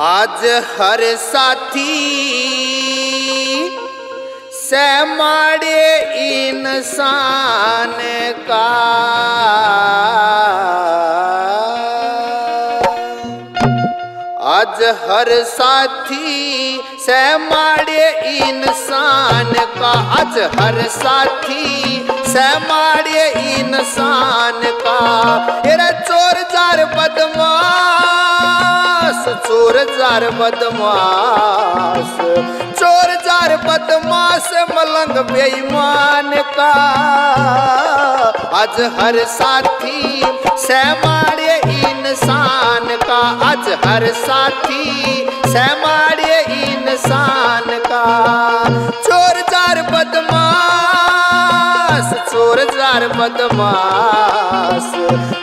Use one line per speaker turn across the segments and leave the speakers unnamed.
आज हर साथी से माड़े इंसान का। आज हर साथी से माड़े इंसान का। आज हर साथी से माड़े इंसान का। तेरा चोर जार बदमाश चोर जार बदमाश चोर जार बदमाश मलंग बेईमान का। आज हर साथी से माड़े इंसान का। आज हर साथी से माड़े इंसान का। चोर जार बदमाश चोर जार बदमाश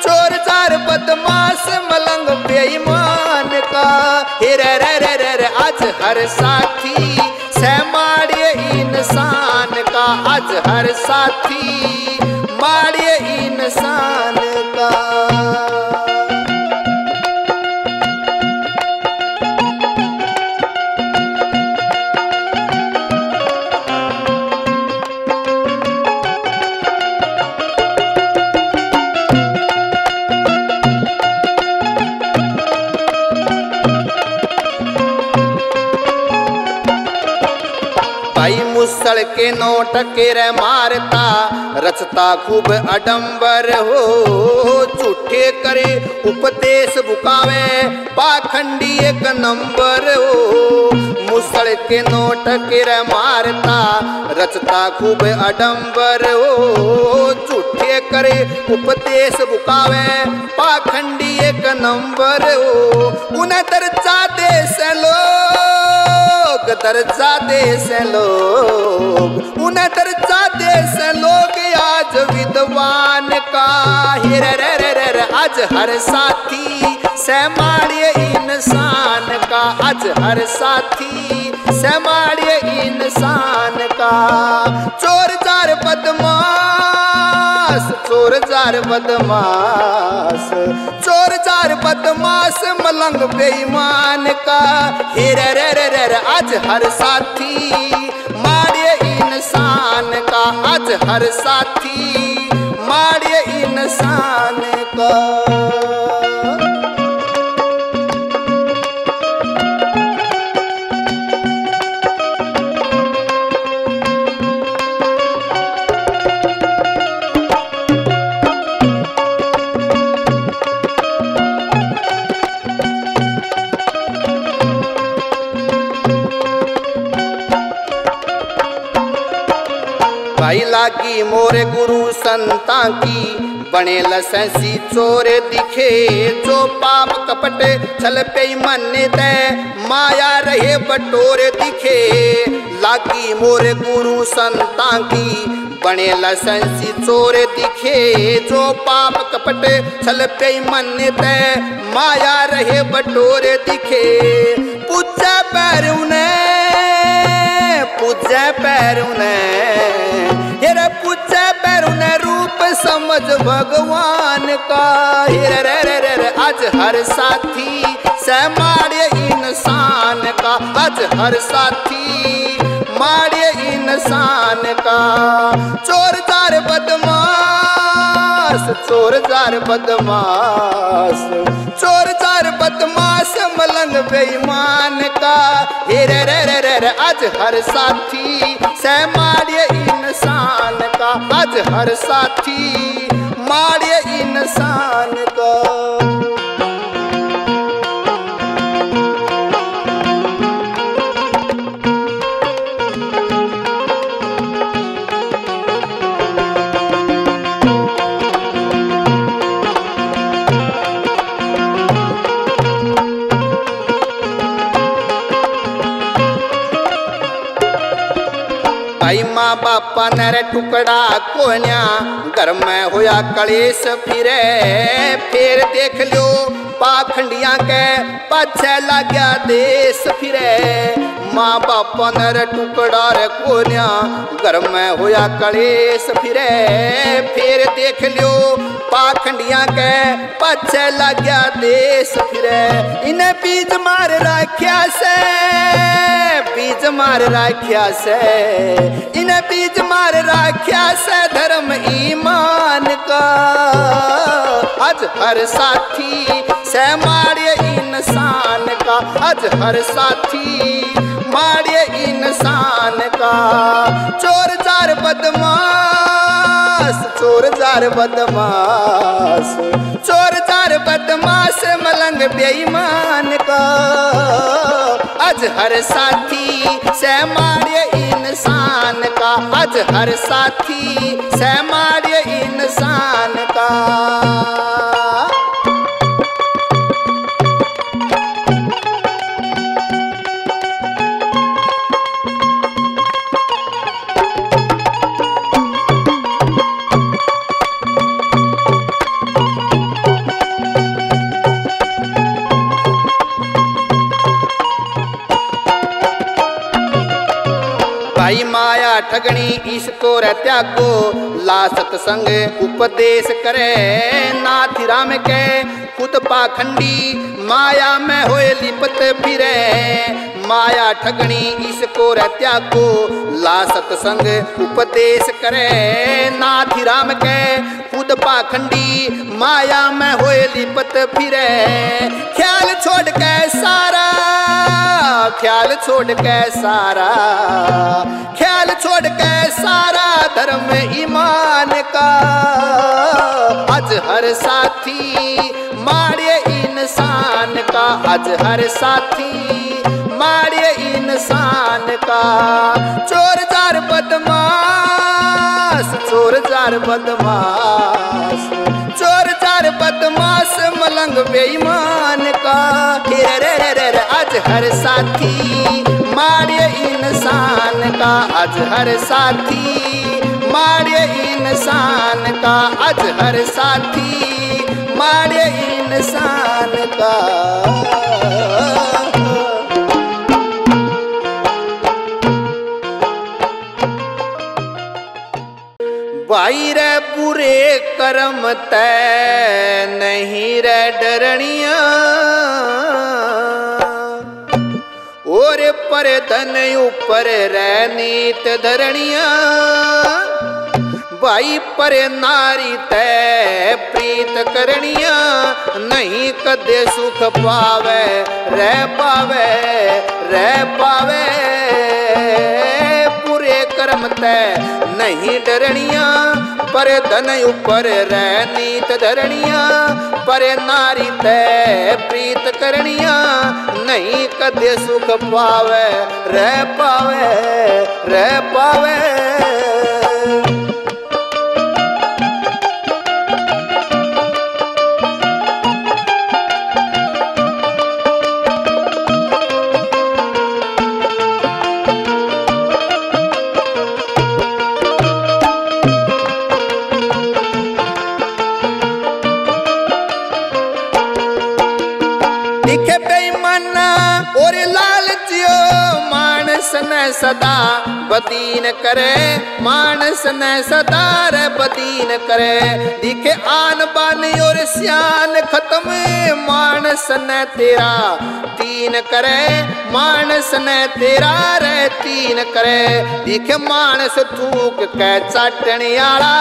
चोर जार बदमाश हे रे रे रे रे रे, आज हर साथी सहमाड़िए माड़े इंसान का, आज हर साथी माड़िए इंसान के मारता, रचता खूब अडंबर हो। झूठे करे उपदेश बुकावे, पाखंडी एक नंबर हो। मुसल के नोट के रे मारता, रचता खूब अडंबर हो। झूठे करे उपदेश बुकावे, पाखंडी एक नंबर हो। उन्हें दर्जा देश लोग दर्जा से लोग, उन्हें दर्जा से लोग आज विद्वान का हिर रे रे रे रे आज हर साथी समाड़िए इंसान का, आज हर साथी समाड़िए इंसान का। चोर, चार बदमाश चोर चार बदमास चोर चार बदमाश मलंग बेईमान का। हिर रे रे रे रे आज हर साथी मारे इंसान का। आज हर साथी मारे इंसान का। लागी मोरे गुरु संता की। बने लसैसी चोरे दिखे, जो पाप कपट छल पे मन दे माया रहे बटोरे दिखे, लागी मोरे गुरु संता की। बने लसैसी चोरे दिखे, जो पाप कपट छल पे मन दे माया रहे बटोरे दिखे, पूजा पैर उन्हें पूजा पैर उन्हें हेरे पैर उन्हें रूप समझ भगवान का। हेरे रे रे रे रे आज हर साथी से मारे इंसान का। आज हर साथी मारे इंसान का। चोर चार बदमाश चोर चार बदमाश चोर चार बदमाश मलंग बेईमान का। हे रे रे रे आज हर साथी से आज हर साथी मारे इंसान का। माँ बापा नर टुकड़ा कोन्या घर में होया कलेश, फिरे, फिर देख लो पाखंडिया के पाछे लाग्या देश, फिरे। माँ बापा नर टुकड़ा रे कोन्या घर में होया कलेश, फिरे। फिर देख लियो, पाखंडिया के पाछे लाग्या देश, फिरे। इन्हें बीज मार रख्या से, बीज मार रख्या से। इन्हें बीज मार रख्या से धर्म ईमान का। आज हर साथी से मारे इंसान का। आज हर साथी मारे इंसान का। चोर जार बदमाश, चोर जार बदमाश, चोर जार बदमाश मलंग बेईमान का। आज हर साथी से मारे इंसान का आज हर साथी सहमार्य मारे इंसान का। ठगनी इसको रत्या को ला सत्संग उपदेश करे। नाथ राम के खुद पाखंडी। माया में होए लिपत फिरे। माया ठगनी इसको रत्या को ला सत्संग उपदेश करे। नाथ राम के खुद पाखंडी। माया में होए लिपत फिरे। ख्याल छोड़ के सारा ख्याल छोड़ के सारा, ख्याल छोड़ के सारा धर्म ईमान का। आज हर साथी मारे इंसान का, आज हर साथी मारे इंसान का। चोर जार बदमाश चोर जार बदमाश चोर जार बदमाश मलंग बेईमान का। आज हर साथी, मारे इंसान का आज हर साथी, मारे इंसान का आज हर साथी, मारे इंसान का। भाई बुरे कर्म तय नहीं रे डरनिया। और पर धन ऊपर रे नीत धरनिया भाई पर नारी तय प्रीत करनिया नहीं कदे सुख पावे रह पावे रह पावे बुरे कर्म तय नहीं डरनिया पर धन ऊपर रह नीत धरनिया पर नारी तय प्रीत करनिया नहीं कदे सुख पावे रह पावे रह सदा बदीन करे मानस न सदा रे बदीन करे। दिखे आन बान और सियान खत्म मानस न तेरा, तीन करे मानस न तेरा रे, तीन करे। दिखे मानस थूक के चाटने आला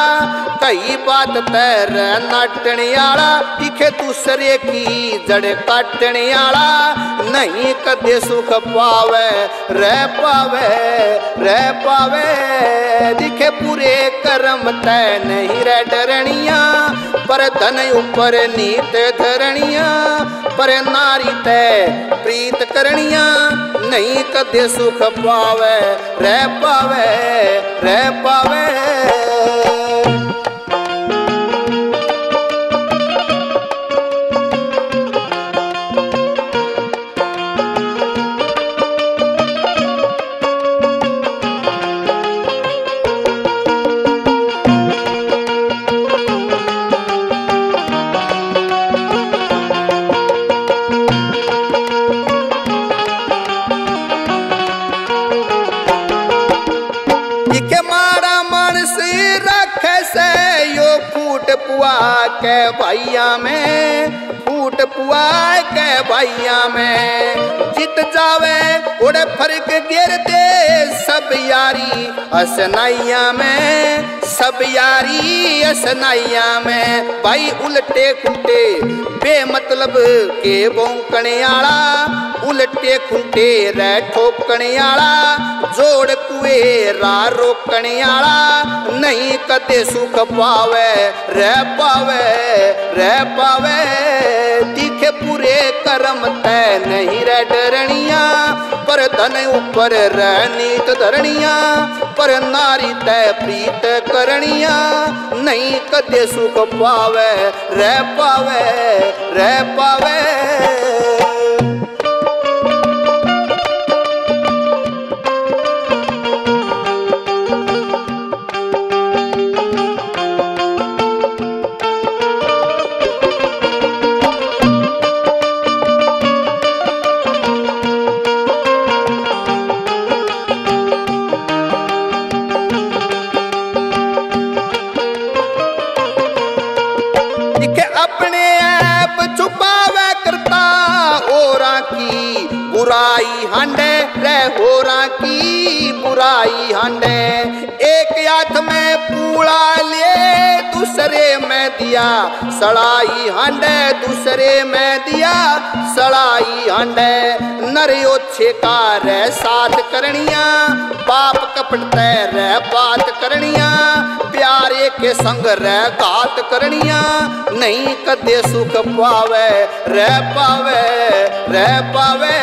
कई बात तर नाटने आला। दिखे दूसरे की जड़ काटने आला। नहीं कदे सुख पावे, रह पावे रह पावे। दिखे पूरे कर्म तय नहीं रह डरनिया, पर धन ऊपर नीत धरनिया पर नारी तय प्रीत करनिया नहीं कदे सुख पावे रह पावे रह पुआ के भैया में, फूट पुआ के भैया में। जित जावे, उड़े फ़र्क गिरते सब यारी असनाइया में। सब यारी असनाइया में। भाई उल्टे खुंटे, बेमतलब के बोंकने आला उल्टे खुंटे रे ठोकने आला जोड़ कुए रा रोकने आला नहीं कदे सुख पावे, रह पावे रह पावे। दिखे पूरे कर्म तय नहीं रह डरनिया पर धन ऊपर रहनीत धरणिया, पर नारी तय प्रीत करनिया। नहीं कदे सुख पावे, रह पावे रह पावे। हंडे रे होरा की बुराई हंडे? दूसरे में दिया, सड़ाई हंडे दूसरे में दिया, सड़ाई हंडे। नरियो का रे साथ करनिया, पाप कपट तय रे बात करनिया, प्यारे के संग रे घात करनिया। नहीं कदे सुख पावे रह पावे रह पावे।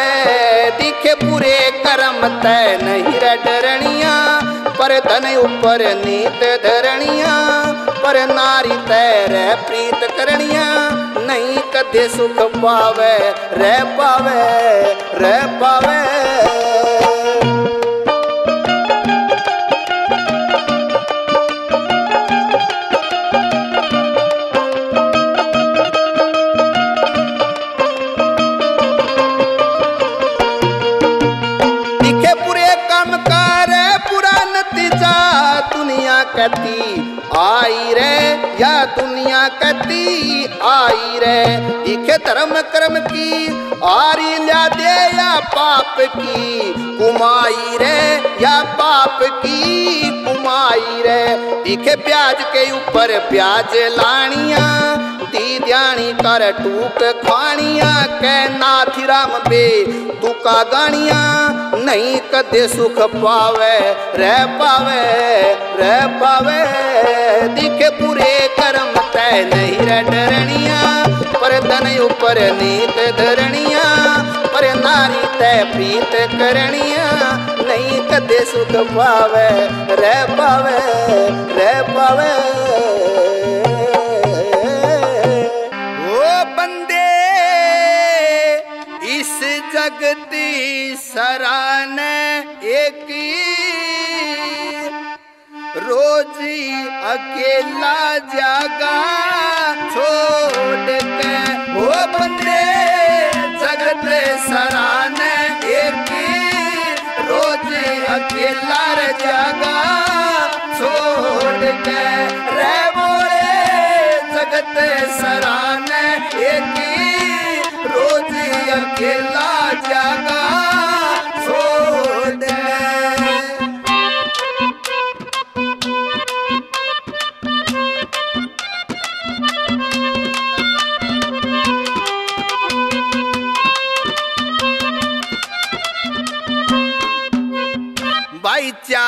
दिखे पूरे कर्म तय नहीं रे डरनिया, पर धन ऊपर नीत धरनिया। पर नारी तय रे प्रीत करनिया, नहीं कदे सुख पावे, रह पावे रह पावे। पूरे काम नतीजा दुनिया आई या दुनिया कहती आई रे। दिखे धर्म कर्म की आरी ल्या दे या पाप की। कुमाई रे, या पाप की कुमाई रे। दिखे ब्याज के ऊपर ब्याज लानिया दी कर टूक खानिया के नाथ राम बे तुका गानिया नहीं कदे सुख पावे, रह पावे रह पावे। दिखे पूरे नहीं रह डरनिया पर धन ऊपर नीत धरनिया, पर नारी तय प्रीत करनिया। नहीं कदे सुख पावे रह पावे रह पावे। ओ बंदे, इस जगती सरान एक रोजी अकेला जागा छोड़ के रे बोले जगत सरान एक रोज अकेला जागा।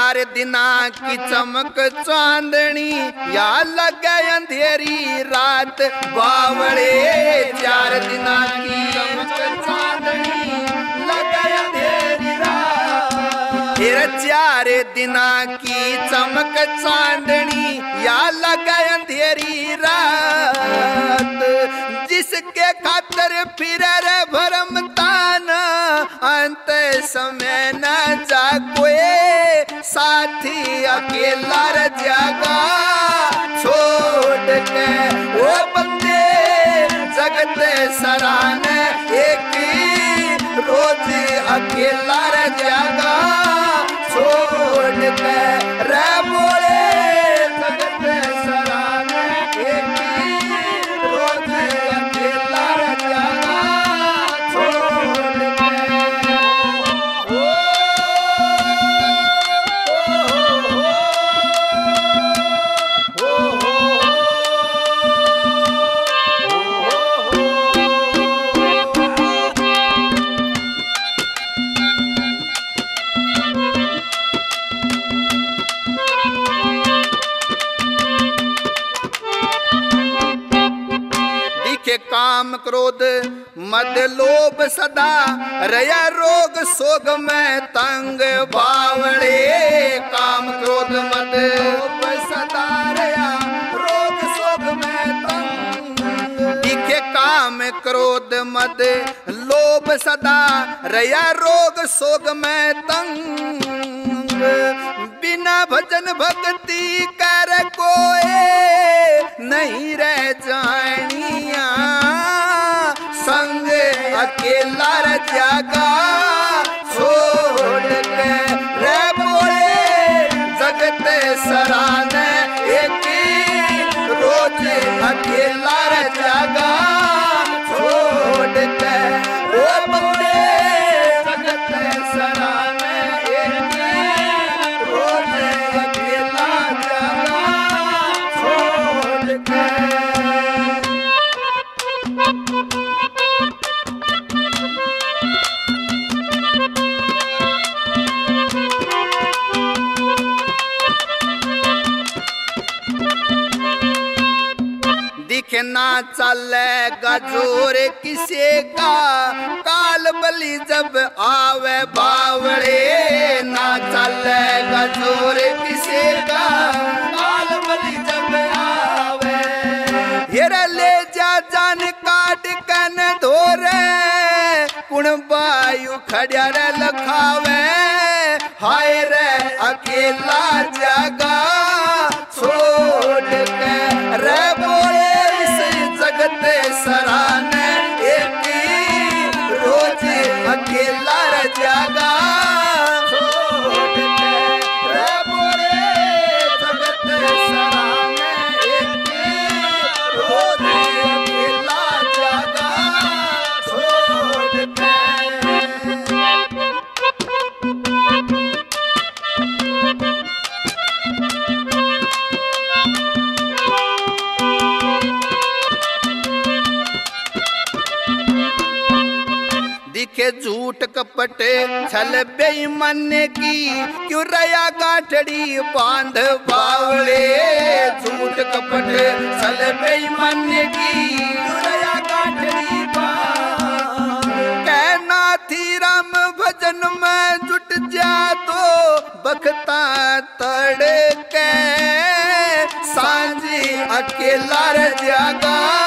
चार दिना की चमक चांदनी या लगे अंधेरी रात। बावड़े, चार दिना की चमक चांदनी, लगे अंधेरी रात। चार दिना की चमक चांदनी या लगे अंधेरी रात। जिसके खातर फिर रे भरम ताना, अंत समय न जा कोई साथी अकेला जागा छोड़ के वो बंदे जगत सरान क्रोध, मद लोभ सदा रया रोग, सोग में तंग बावड़े। काम क्रोध, मद लोभ सदा रया रोग, सोग में तंग। दिखे काम क्रोध, मद लोभ सदा रया रोग, सोग में तंग। बिना भजन भक्ति कर कोई नहीं रह जानिया। संग अकेला जागा चले गजोर किसे का? काल बलि जब आवे बावड़े ना चले गजोर किसे का? काल बलि जब आवे। हेरा ले जा जान काट कन धोरे। कुण बायु खड़िया रे लखावे। हाय रे अकेला जगा। कपट छल बेईमान की, क्यों रया गाठड़ी बाँध बावले झूठ कपट, छल बेईमान की, क्यों कहना थी राम भजन में जुट जा तो बखता तड़ के सांझी अकेला जागा